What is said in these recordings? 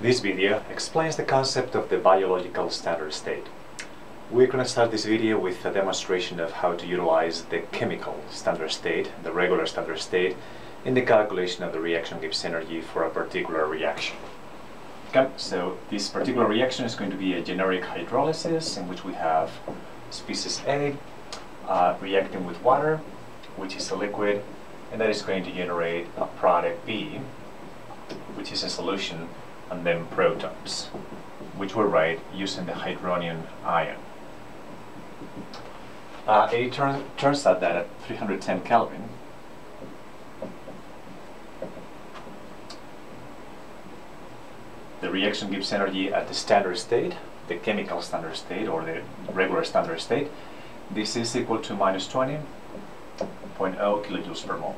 This video explains the concept of the biological standard state. We're going to start this video with a demonstration of how to utilize the chemical standard state, the regular standard state, in the calculation of the reaction Gibbs energy for a particular reaction. Okay, so this particular reaction is going to be a generic hydrolysis in which we have species A uh, reacting with water, which is a liquid, and that is going to generate a product B, which is a solution, and then protons, which were right using the hydronium ion. Uh, it turn, turns out that at 310 Kelvin, the reaction Gibbs energy at the standard state, the chemical standard state or the regular standard state. This is equal to minus 20.0 kilojoules per mole.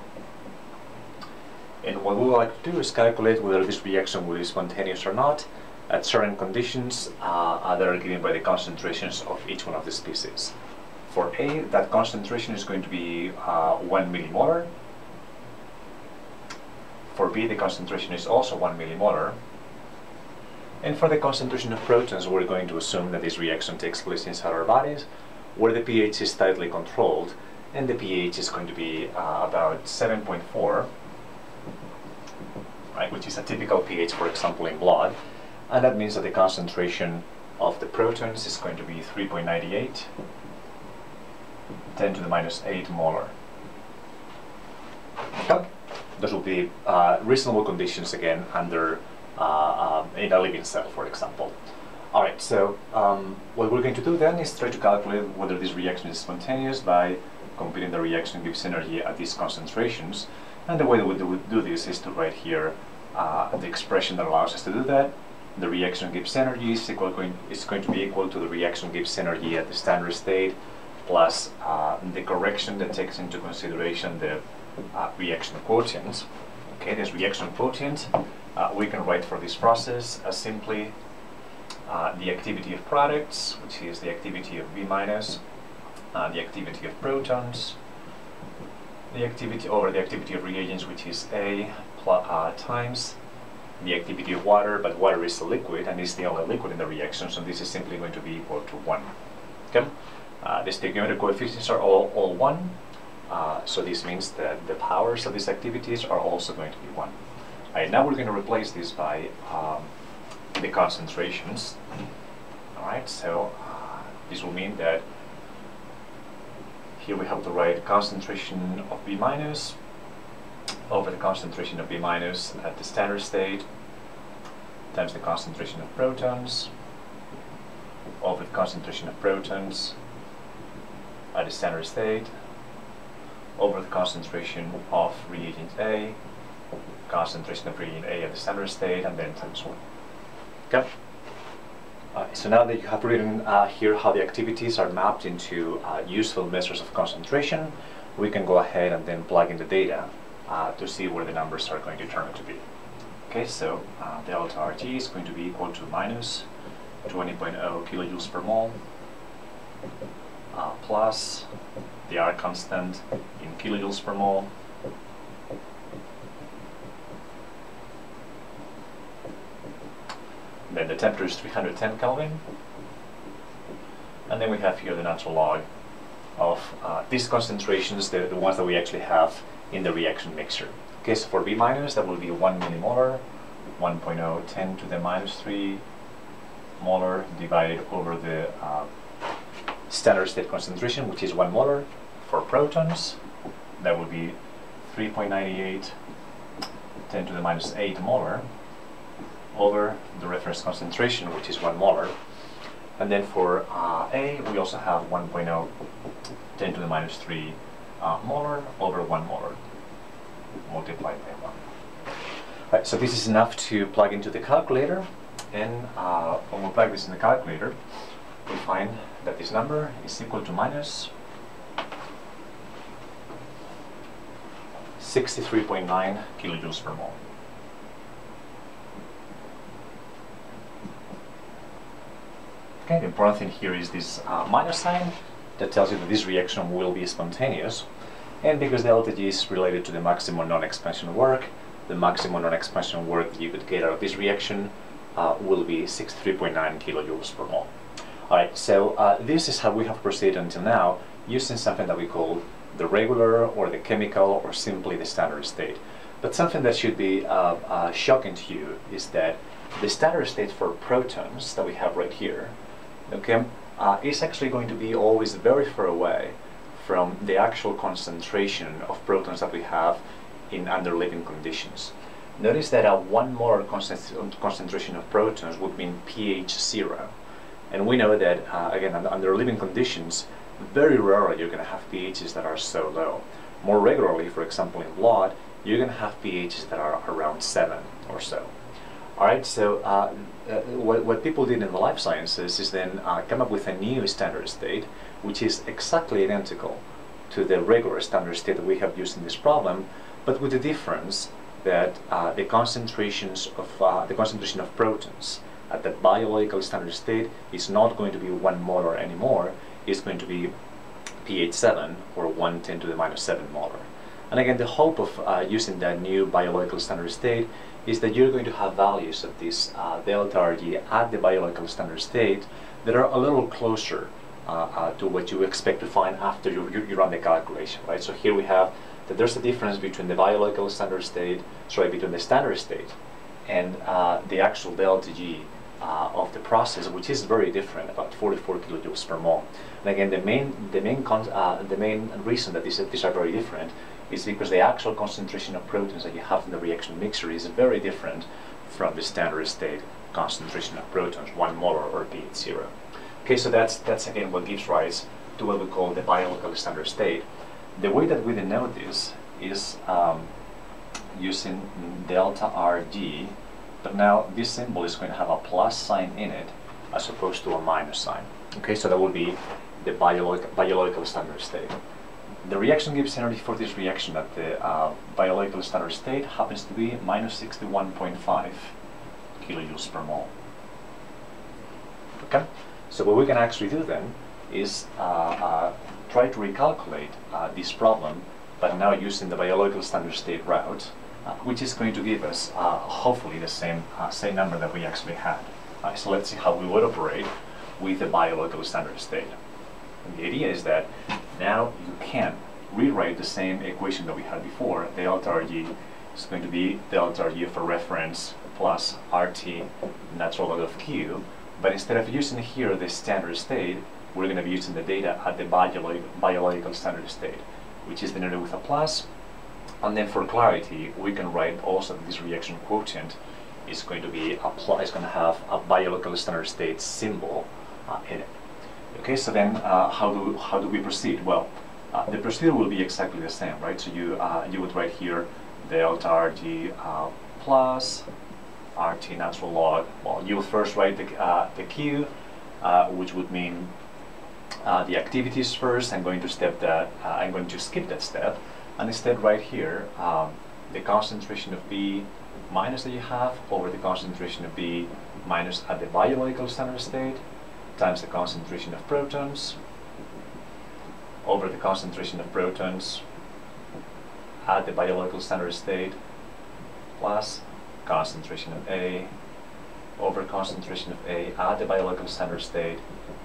And what we would like to do is calculate whether this reaction will be spontaneous or not at certain conditions uh, that are given by the concentrations of each one of the species. For A, that concentration is going to be uh, 1 millimolar. For B, the concentration is also 1 millimolar. And for the concentration of protons, we're going to assume that this reaction takes place inside our bodies, where the pH is tightly controlled, and the pH is going to be uh, about 7.4, right, which is a typical pH, for example, in blood. And that means that the concentration of the protons is going to be 3.98, 10 to the minus 8 molar. Okay. Those will be uh, reasonable conditions, again, under uh, um, in a living cell, for example. Alright, so um, what we're going to do then is try to calculate whether this reaction is spontaneous by computing the reaction Gibbs energy at these concentrations. And the way that we do, this is to write here uh, the expression that allows us to do that. The reaction Gibbs energy is, going, is going to be equal to the reaction Gibbs energy at the standard state plus uh, the correction that takes into consideration the uh, reaction quotient. Okay, this reaction quotient uh, we can write for this process as simply uh, the activity of products, which is the activity of B minus, uh, the activity of protons, the activity over the activity of reagents, which is A uh, times the activity of water, but water is a liquid and is the only liquid in the reaction, so this is simply going to be equal to 1. Okay? Uh, the stoichiometric coefficients are all, all 1, uh, so this means that the powers of these activities are also going to be 1. Right, now we're going to replace this by um, the concentrations. Alright, so uh, this will mean that here we have to write concentration of B minus over the concentration of B minus at the standard state times the concentration of protons over the concentration of protons at the standard state over the concentration of reagent A concentration of reagent A at the standard state and then times 1. Okay. Uh, so now that you have written uh, here how the activities are mapped into uh, useful measures of concentration, we can go ahead and then plug in the data uh, to see where the numbers are going to turn out to be. Okay, so uh, delta RT is going to be equal to minus 20.0 kilojoules per mole plus the R constant in kilojoules per mole then the temperature is 310 Kelvin. And then we have here the natural log of uh, these concentrations, the, the ones that we actually have in the reaction mixture. Okay, so for B minus, that will be 1 millimolar, 1.0, 10 to the minus 3 molar divided over the uh, standard state concentration, which is 1 molar. For protons, that would be 3.98, 10 to the minus 8 molar over the reference concentration, which is 1 molar. And then for uh, A, we also have 1.0 10 to the minus 3 uh, molar over 1 molar multiplied by 1. Right, so this is enough to plug into the calculator. And uh, when we plug this in the calculator, we find that this number is equal to minus 63.9 kilojoules per mole. Okay, the important thing here is this uh, minus sign that tells you that this reaction will be spontaneous. And because delta G is related to the maximum non-expansion work, the maximum non-expansion work that you could get out of this reaction uh, will be 63.9 kilojoules per mole. Alright, so uh, this is how we have proceeded until now using something that we call the regular or the chemical or simply the standard state. But something that should be uh, uh, shocking to you is that the standard state for protons that we have right here, okay, uh, is actually going to be always very far away from the actual concentration of protons that we have in under living conditions. Notice that a one molar concentration of protons would mean pH zero. And we know that, uh, again, under living conditions, very rarely you're going to have pHs that are so low. More regularly, for example, in blood, you're going to have pHs that are around 7 or so. Alright, so uh, uh, what, what, people did in the life sciences is then uh, come up with a new standard state, which is exactly identical to the regular standard state that we have used in this problem, but with the difference that uh, the concentrations of uh, the concentration of protons at the biological standard state is not going to be one molar anymore, it's going to be pH 7 or 110 to the minus 7 molar. And again, the hope of uh, using that new biological standard state is that you're going to have values of this uh, delta RG at the biological standard state that are a little closer uh, uh, to what you expect to find after you, you, run the calculation, right? So here we have that there's a difference between the biological standard state, sorry, between the standard state and uh, the actual delta G uh, of the process, which is very different, about 44 kilojoules per mole. And again, the main, the main, uh, the main reason that these, these are very different is because the actual concentration of proteins that you have in the reaction mixture is very different from the standard state concentration of protons, one molar or pH zero. Okay, so that's that's again what gives rise to what we call the biological standard state. The way that we denote this is um, using delta RG, but now this symbol is going to have a plus sign in it as opposed to a minus sign. Okay, so that will be the biological, biological standard state. The reaction Gibbs energy for this reaction at the uh, biological standard state happens to be minus 61.5 kilojoules per mole. Okay, so what we can actually do then is uh, uh, try to recalculate uh, this problem, but now using the biological standard state route, uh, which is going to give us uh, hopefully the same same number that we actually had. so let's see how we would operate with the biological standard state. And the idea is that now you can rewrite the same equation that we had before. Delta RG is going to be delta RG for reference plus RT natural log of Q. But instead of using here the standard state, we're going to be using the data at the biolog biological standard state, which is denoted with a plus. And then for clarity, we can write also that this reaction quotient is going to be applied, is going to have a biological standard state symbol uh, in it. Okay, so then uh, how do how do we proceed? Well, uh, the procedure will be exactly the same, right? So you uh, you would write here delta RG uh, plus RT natural log. Well, you will first write the uh, the Q, uh, which would mean the activities first. I'm going to step that. I'm going to skip that step, and instead write here um, the concentration of B minus that you have over the concentration of B minus at the biological standard state times the concentration of protons over the concentration of protons at the biological standard state plus concentration of A over concentration of A at the biological standard state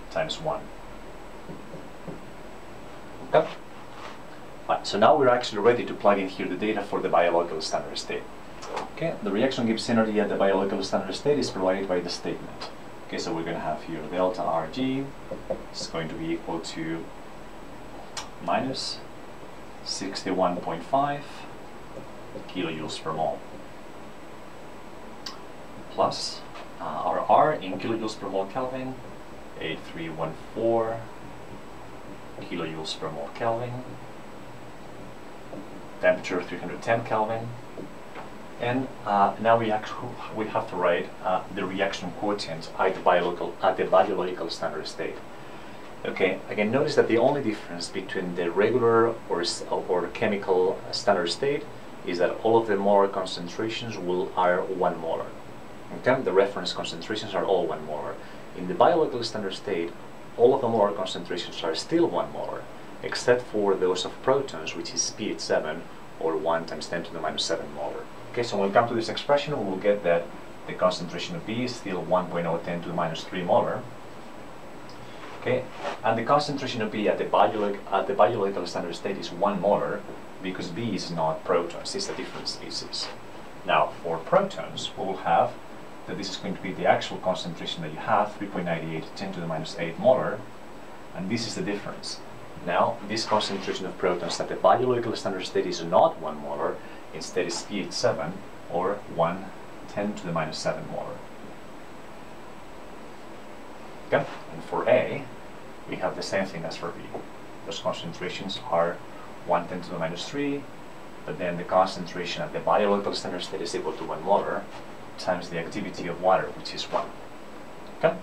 times 1. Okay. Right, so now we're actually ready to plug in here the data for the biological standard state. Okay, the reaction Gibbs energy at the biological standard state is provided by the statement. Okay, so we're going to have here delta Rg is going to be equal to minus 61.5 kilojoules per mole plus uh, our R in kilojoules per mole Kelvin 8314 kilojoules per mole Kelvin temperature 310 Kelvin and uh, now we actually we have to write uh, the reaction quotient at the biological at the biological standard state. Okay, again, notice that the only difference between the regular or or chemical standard state is that all of the molar concentrations will are one molar. Okay, the reference concentrations are all one molar. In the biological standard state, all of the molar concentrations are still one molar, except for those of protons, which is pH 7 or 1 times 10 to the minus 7 molar. Okay, so when we come to this expression, we will get that the concentration of B is still 1.010 to the minus 3 molar. Okay, and the concentration of B at the, biological, at the biological standard state is 1 molar because B is not protons, it's a different species. Now, for protons, we will have that this is going to be the actual concentration that you have, 3.98 10 to the minus 8 molar, and this is the difference. Now, this concentration of protons at the biological standard state is not 1 molar, instead is pH 7, or 1 10 to the minus 7 molar. Okay, and for A, we have the same thing as for B. Those concentrations are 1 10 to the minus 3, but then the concentration at the biological standard state is equal to 1 molar times the activity of water, which is 1. Okay?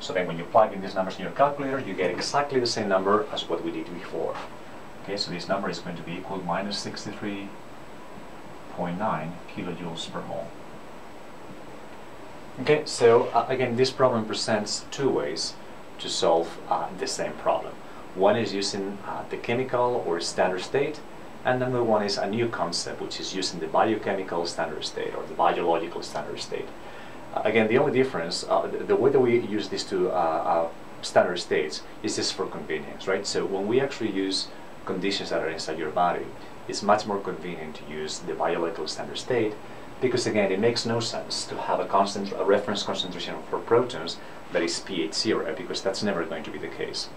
So then when you plug in these numbers in your calculator, you get exactly the same number as what we did before. Okay, so this number is going to be equal to minus 63.9 kilojoules per mole. Okay, so uh, again, this problem presents two ways to solve uh, the same problem. One is using uh, the chemical or standard state, and another one is a new concept, which is using the biochemical standard state or the biological standard state. Uh, again, the only difference, uh, the, the, way that we use these two uh, standard states is just for convenience, right? So when we actually use conditions that are inside your body, it's much more convenient to use the biological standard state because again, it makes no sense to have a constant a reference concentration for protons that is pH zero because that's never going to be the case.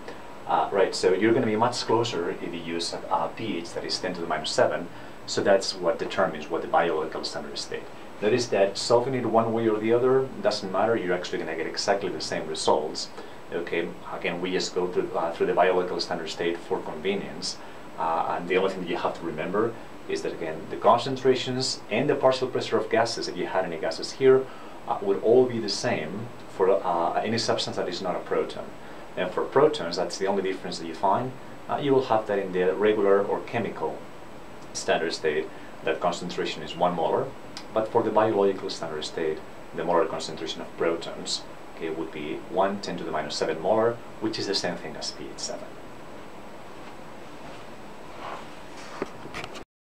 Uh, right, so you're going to be much closer if you use a, a pH that is 10 to the minus 7, so that's what determines what the biological standard state. Notice that solving it one way or the other doesn't matter, you're actually going to get exactly the same results. Okay, again, we just go through, uh, through the biological standard state for convenience, uh, and the only thing that you have to remember is that again, the concentrations and the partial pressure of gases, if you had any gases here, uh, would all be the same for uh, any substance that is not a proton. And for protons, that's the only difference that you find. Uh, you will have that in the regular or chemical standard state, that concentration is 1 molar. But for the biological standard state, the molar concentration of protons okay, would be 1 10 to the minus 7 molar, which is the same thing as pH 7.